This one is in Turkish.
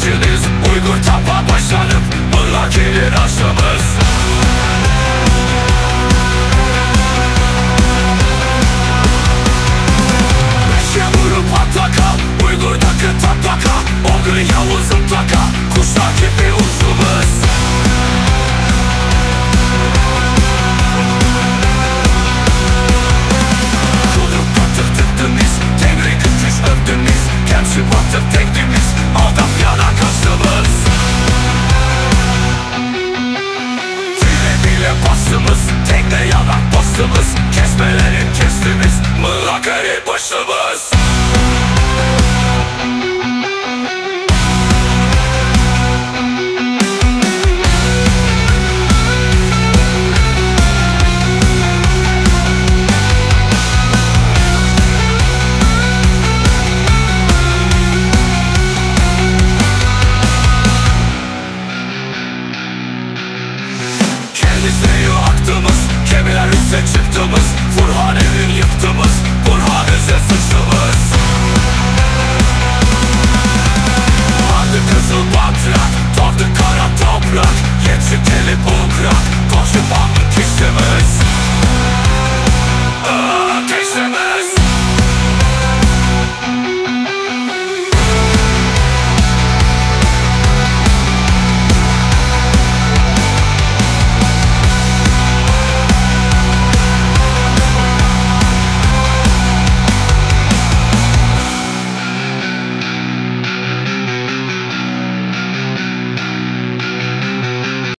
Keşiniz Uygur tapa başlanıp Mıla gelir aşımız Beşe vurup atlaka Uygur'daki tatlaka Ogri Yavuz'un plaka bastığımız Tekne yanak bastığımız Kesmelerin Paris'e çıktığımız Furhan